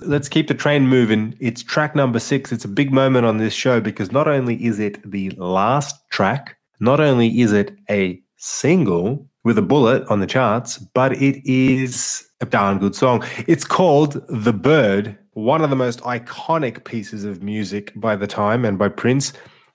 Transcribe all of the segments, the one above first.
let's keep the train moving. It's track number six. It's a big moment on this show because not only is it the last track, not only is it a single with a bullet on the charts, but it is a darn good song. It's called The Bird, one of the most iconic pieces of music by the time and by Prince.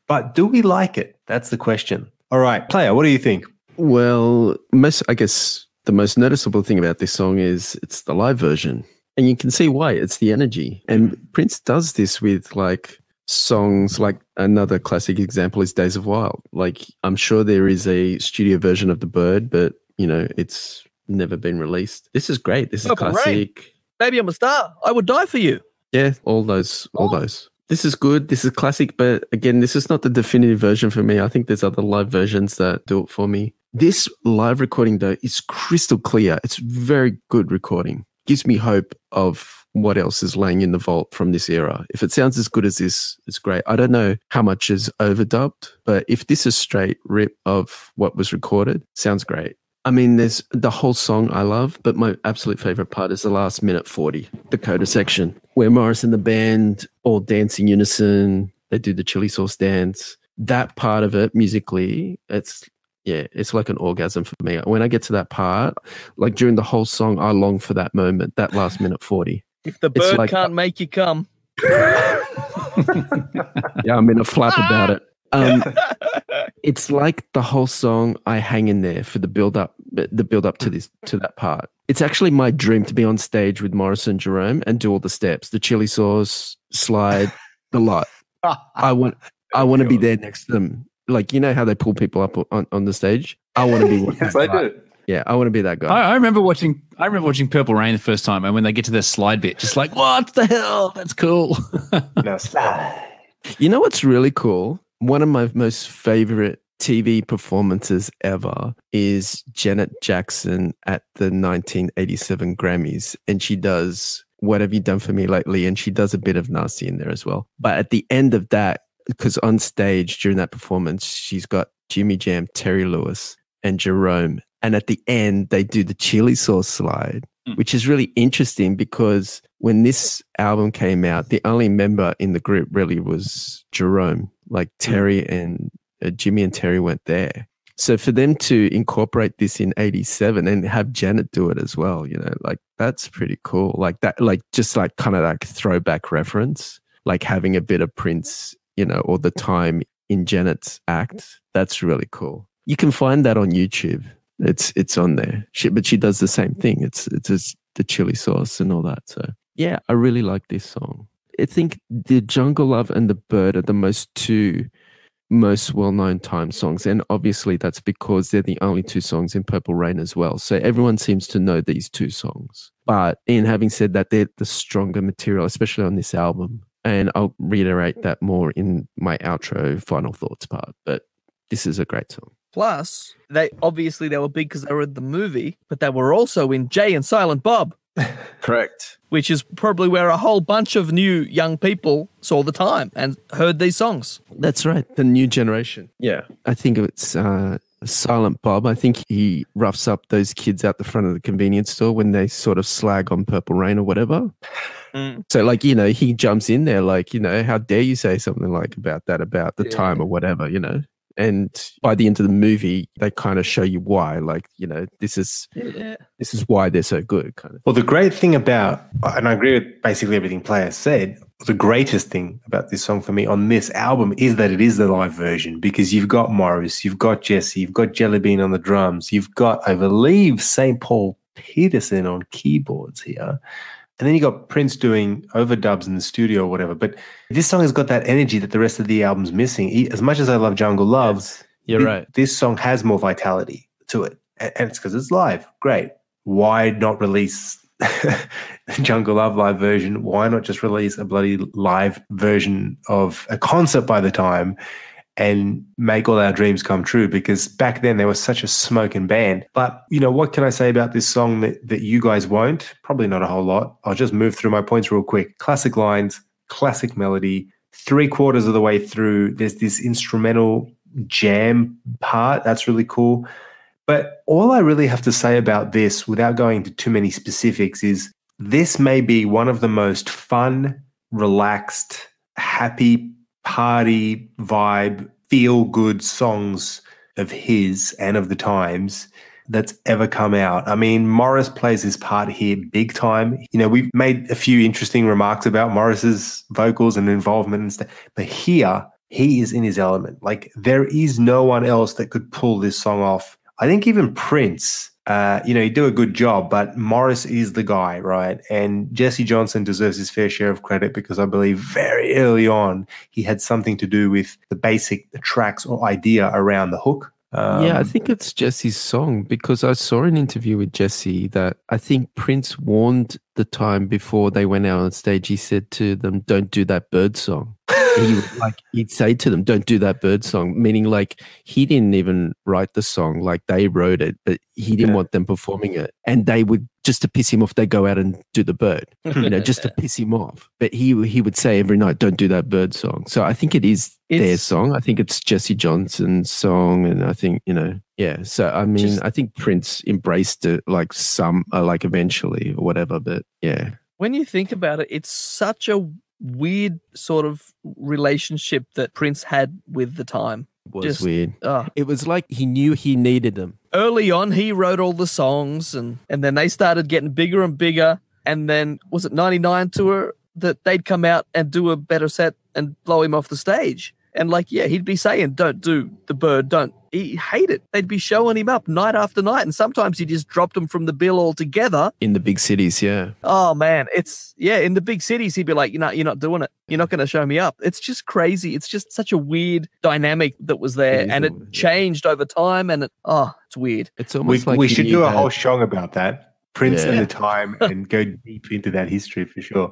But do we like it? That's the question. All right, player, what do you think? Well, most I guess the most noticeable thing about this song is it's the live version. And you can see why. It's the energy. And Prince does this with like songs like another classic example is Days of Wild. Like I'm sure there is a studio version of The Bird, but you know, it's never been released. This is great. This is oh, Purple Rain. classic. Baby, I'm a star. I would die for you. Yeah, all those, all those. This is good. This is classic, but again, this is not the definitive version for me. I think there's other live versions that do it for me. This live recording, though, is crystal clear. It's very good recording. Gives me hope of what else is laying in the vault from this era. If it sounds as good as this, it's great. I don't know how much is overdubbed, but if this is straight rip of what was recorded, sounds great. I mean, there's the whole song I love, but my absolute favorite part is the last minute 40, the coda section, where Morris and the band all dance in unison. They do the chili sauce dance. That part of it musically, it's yeah, it's like an orgasm for me. When I get to that part, like during the whole song, I long for that moment, that last minute 40. If the bird like- can't make you come. Yeah, I'm in a flap about it. Um, it's like the whole song. I hang in there for the build up, the build up to this to that part. It's actually my dream to be on stage with Morris and Jerome and do all the steps, the chili sauce slide, the lot. I want, I want to be there next to them. Like you know how they pull people up on, on the stage. I want to be. yes, that I guy. do. Yeah, I want to be that guy. I, I remember watching. I remember watching Purple Rain the first time, and when they get to the slide bit, just like, what the hell? That's cool. No, slide. You know what's really cool? One of my most favorite TV performances ever is Janet Jackson at the 1987 Grammys. And she does What Have You Done For Me Lately? And she does a bit of Nasty in there as well. But at the end of that, because on stage during that performance, she's got Jimmy Jam, Terry Lewis, and Jerome. And at the end, they do the chili sauce slide, Mm. which is really interesting because when this album came out, the only member in the group really was Jerome. Like Terry and uh, Jimmy and Terry weren't there. So for them to incorporate this in 87 and have Janet do it as well, you know, like that's pretty cool. Like that, like just like kind of like throwback reference, like having a bit of Prince, you know, or the time in Janet's act. That's really cool. You can find that on YouTube. It's it's on there. She, but she does the same thing. It's it's just the chili sauce and all that. So yeah, I really like this song. I think the Jungle Love and the Bird are the most two most well-known time songs and obviously that's because they're the only two songs in purple rain as well so everyone seems to know these two songs but in having said that they're the stronger material especially on this album and i'll reiterate that more in my outro final thoughts part but this is a great song Plus, they obviously they were big because they were in the movie, but they were also in Jay and Silent Bob, correct which is probably where a whole bunch of new young people saw the time and heard these songs. That's right. The new generation. Yeah. I think it's uh, Silent Bob. I think he roughs up those kids out the front of the convenience store when they sort of slag on Purple Rain or whatever. Mm. So, like, you know, he jumps in there, like, you know, how dare you say something like about that, about the time or whatever, you know? And by the end of the movie, they kind of show you why, like, you know, this is Yeah. this is why they're so good, kind of. Well, the great thing about, and I agree with basically everything Player said, the greatest thing about this song for me on this album is that it is the live version because you've got Morris, you've got Jesse, you've got Jellybean on the drums, you've got, I believe, St. Paul Peterson on keyboards here. And then you got Prince doing overdubs in the studio or whatever. But this song has got that energy that the rest of the album's missing. As much as I love Jungle Love, You're thi- right. This song has more vitality to it, and it's because it's live. Great. Why not release Jungle Love live version? Why not just release a bloody live version of a concert by the time and make all our dreams come true? Because back then there was such a smoking band. But you know, what can I say about this song that, that you guys won't? Probably not a whole lot. I'll just move through my points real quick. Classic lines, classic melody. Three quarters of the way through, there's this instrumental jam part. That's really cool. But all I really have to say about this, without going into too many specifics, is this may be one of the most fun, relaxed, happy party vibe, feel good songs of his and of the times that's ever come out. I mean, Morris plays his part here big time. You know, we've made a few interesting remarks about Morris's vocals and involvement and stuff, but here he is in his element. Like there is no one else that could pull this song off. I think even Prince, uh, you know, he do a good job, but Morris is the guy, right? And Jesse Johnson deserves his fair share of credit because I believe very early on he had something to do with the basic tracks or idea around the hook. Um, yeah, I think it's Jesse's song because I saw an interview with Jesse that I think Prince warned the time before they went out on stage. He said to them, "Don't do that bird song." He would like he'd say to them, "Don't do that bird song," meaning like he didn't even write the song, like they wrote it, but he didn't Yeah. want them performing it, and they would just to piss him off, they go out and do the bird, you know, just to piss him off. But he he would say every night, "Don't do that bird song." So I think it is their song. I think it's Jesse Johnson's song, and I think you know, yeah. So I mean, Just- I think Prince embraced it like some, uh, like eventually or whatever. But yeah, when you think about it, it's such a weird sort of relationship that Prince had with the time. it was Just- weird. Uh, It was like he knew he needed them. early on, he wrote all the songs, and and then they started getting bigger and bigger. And then was it '99 tour that they'd come out and do a better set and blow him off the stage? And like, yeah, he'd be saying, "Don't do the bird, don't." He hated. It. They'd be showing him up night after night, and sometimes he just dropped him from the bill altogether. in the big cities. Yeah, Oh man, it's yeah. In the big cities, he'd be like, "You're not, you're not doing it. You're not going to show me up." It's just crazy. It's just such a weird dynamic that was there, It is and it weird- yeah. changed over time. And it, oh, it's weird. it's we, almost like we should do a that- whole song about that. Prince and the time and go deep into that history for sure.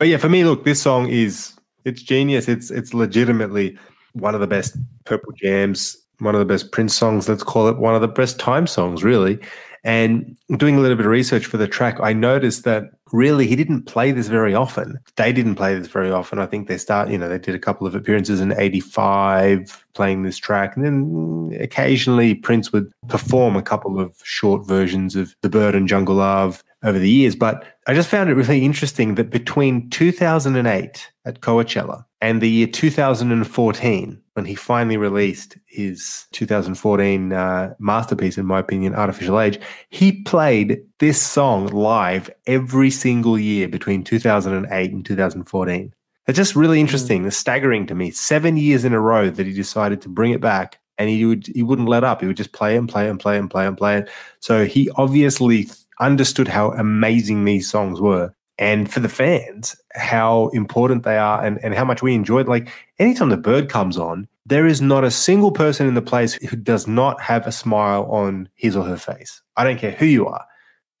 But yeah, for me, look, this song is it's genius. It's it's legitimately one of the best purple jams, one of the best Prince songs, let's call it one of the best time songs, really. And doing a little bit of research for the track, I noticed that really he didn't play this very often. They didn't play this very often. I think they start, you know, they did a couple of appearances in 85 playing this track. And then occasionally Prince would perform a couple of short versions of The Bird and Jungle Love over the years. But I just found it really interesting that between 2008 at Coachella and the year 2014, when he finally released his 2014 uh, masterpiece, in my opinion, Art Official Age, he played this song live every single year between 2008 and 2014. It's just really interesting. It's staggering to me. Seven years in a row that he decided to bring it back, and he would he wouldn't let up. He would just play and play and play and play and play. So he obviously understood how amazing these songs were, and for the fans, how important they are, and and how much we enjoyed. Like anytime the bird comes on, there is not a single person in the place who does not have a smile on his or her face. I don't care who you are.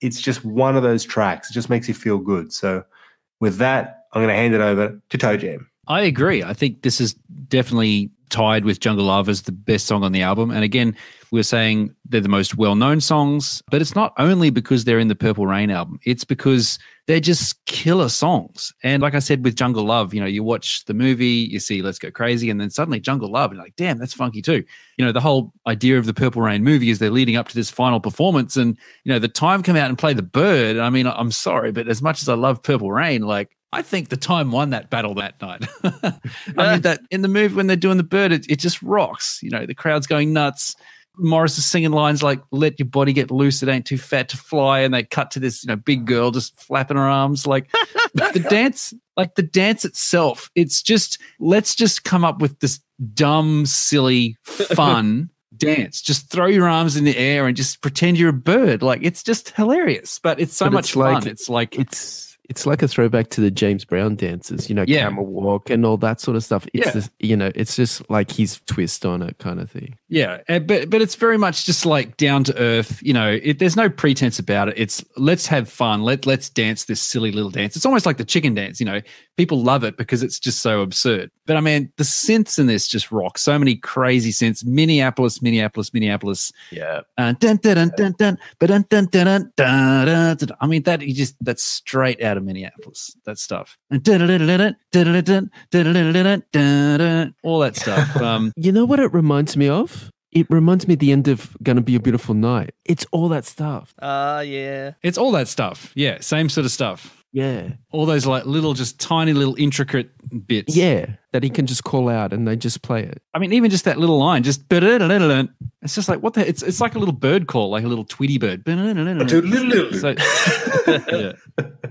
It's just one of those tracks. It just makes you feel good. So with that, I'm going to hand it over to Toe Jam. I agree. I think this is definitely tied with Jungle Love as the best song on the album. And again, we are saying they're the most well known songs, but it's not only because they're in the Purple Rain album, it's because they're just killer songs. And like I said with Jungle Love, you know, you watch the movie, you see Let's Go Crazy, and then suddenly Jungle Love, and like, damn, that's funky too. You know, the whole idea of the Purple Rain movie is they're leading up to this final performance. And, you know, the time come out and play the bird. I mean, I'm sorry, but as much as I love Purple Rain, like, I think the time won that battle that night. I mean, that in the movie when they're doing the bird, it, it just rocks. You know, the crowd's going nuts. Morris is singing lines like "Let your body get loose; it ain't too fat to fly," and they cut to this, you know, big girl just flapping her arms. Like the dance, like the dance itself, it's just let's just come up with this dumb, silly, fun dance. Just throw your arms in the air and just pretend you're a bird. Like it's just hilarious, but it's so But much it's like- fun. It's like It's it's like a throwback to the James Brown dances, you know, Yeah. camel walk and all that sort of stuff. It's Yeah. this, you know, it's just like his twist on it, kind of thing. Yeah, uh, but but it's very much just like down to earth. You know, it, there's no pretense about it. It's let's have fun. Let let's dance this silly little dance. It's almost like the chicken dance. You know, people love it because it's just so absurd. But I mean, the synths in this just rock. So many crazy synths. Minneapolis, Minneapolis, Minneapolis. Yeah, Uh, dun, dun, dun, dun, dun, ba, dun, dun, dun, dun, dun, dun, dun. I mean, that you just that's straight out of of Minneapolis. That stuff. All that stuff. Um, you know what it reminds me of? It reminds me of the end of Gonna Be a Beautiful Night. It's all that stuff. Ah, uh, yeah. It's all that stuff. Yeah, same sort of stuff. Yeah. All those like little, just tiny little intricate bits. Yeah. That he can just call out and they just play it. I mean, even just that little line, just it's just like what the it's it's like a little bird call, like a little Tweety bird. so, yeah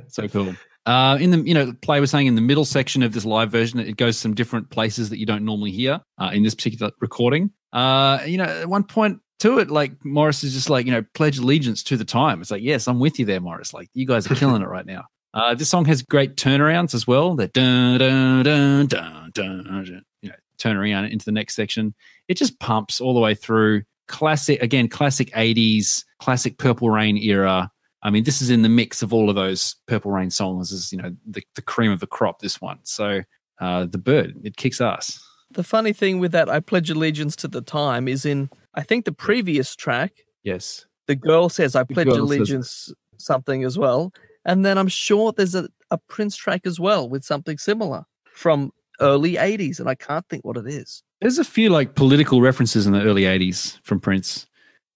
so cool. Uh, in the you know, play was saying in the middle section of this live version, it goes some different places that you don't normally hear uh, in this particular recording. Uh, you know, at one point to it, like Morris is just like you know, pledge allegiance to the time. It's like, yes, I'm with you there, Morris. Like you guys are killing it right now. Uh, this song has great turnarounds as well. That dun dun dun dun dun, you know, turn around into the next section. It just pumps all the way through. Classic again, classic '80s, classic Purple Rain era. I mean, this is in the mix of all of those Purple Rain songs. Is you know the, the cream of the crop. This one, so uh, the bird, it kicks ass. The funny thing with that, I pledge allegiance to the time, is in I think the previous track. Yes, the girl says I pledge allegiance says- something as well, and then I'm sure there's a, a Prince track as well with something similar from early 80s, and I can't think what it is. There's a few like political references in the early 80s from Prince.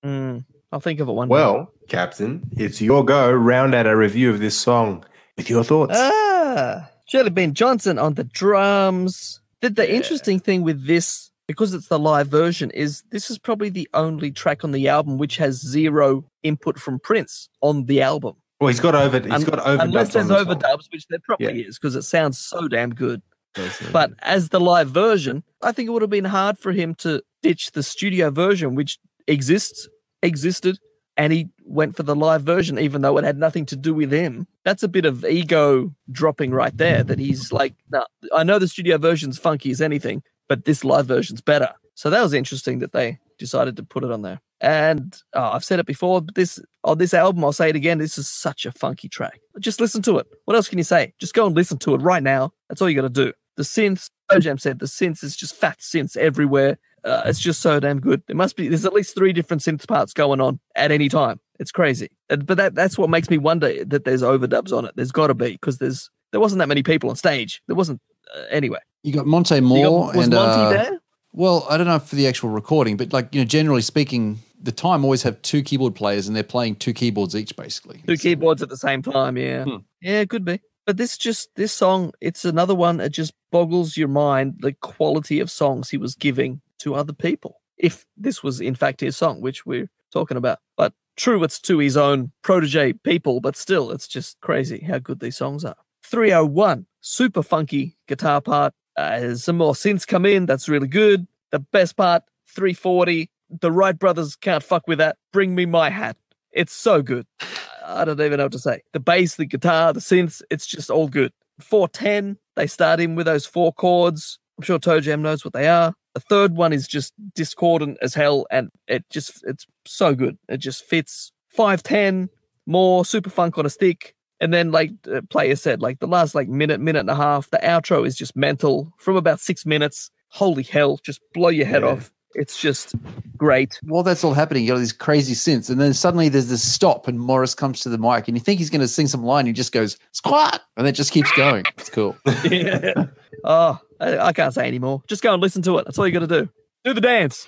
Mm, I'll think of it one Well, day. Captain, it's your go. Round out a review of this song with your thoughts. Ah, Jellybean Johnson on the drums. The, the yeah. interesting thing with this, because it's the live version, is this is probably the only track on the album which has zero input from Prince on the album. Well, he's got over. He's Un- got overdubs. Unless there's overdubs, which there probably yeah. is, because it sounds so damn good. But as the live version, I think it would have been hard for him to ditch the studio version, which exists, existed, and he went for the live version, even though it had nothing to do with him. That's a bit of ego dropping right there. That he's like, no, I know the studio version's funky as anything, but this live version's better. So that was interesting that they decided to put it on there. And oh, I've said it before, but this on this album, I'll say it again. This is such a funky track. Just listen to it. What else can you say? Just go and listen to it right now. That's all you got to do. The synths, Jam said, the synths is just fat synths everywhere. Uh, it's just so damn good. There must be there's at least three different synth parts going on at any time. It's crazy. But that that's what makes me wonder that there's overdubs on it. There's got to be because there's there wasn't that many people on stage. There wasn't uh, anyway. You got Monte Moir got, was and Monte uh, there? Well, I don't know for the actual recording, but like you know, generally speaking, the time always have two keyboard players and they're playing two keyboards each, basically. Two keyboards at the same time, yeah, hmm. yeah, it could be. But this just this song, it's another one that just boggles your mind the quality of songs he was giving to other people. If this was in fact his song, which we're talking about, but true, it's to his own protege people, but still, it's just crazy how good these songs are. 301, super funky guitar part, uh, some more synths come in. That's really good. The best part, 340. The Wright brothers can't fuck with that. Bring me my hat. It's so good. I don't even know what to say. The bass, the guitar, the synths, it's just all good. 410, they start in with those four chords. I'm sure Toe Jam knows what they are. The third one is just discordant as hell, and it just it's so good. It just fits. 510, more super funk on a stick. And then, like uh, player said, like the last like minute, minute and a half, the outro is just mental from about six minutes. Holy hell, just blow your head yeah. off. It's just great. While that's all happening, you got these crazy synths, and then suddenly there's this stop, and Morris comes to the mic, and you think he's going to sing some line, he just goes squat, and it just keeps going. It's cool. yeah. Oh, I, I can't say anymore. Just go and listen to it. That's all you got to do. Do the dance.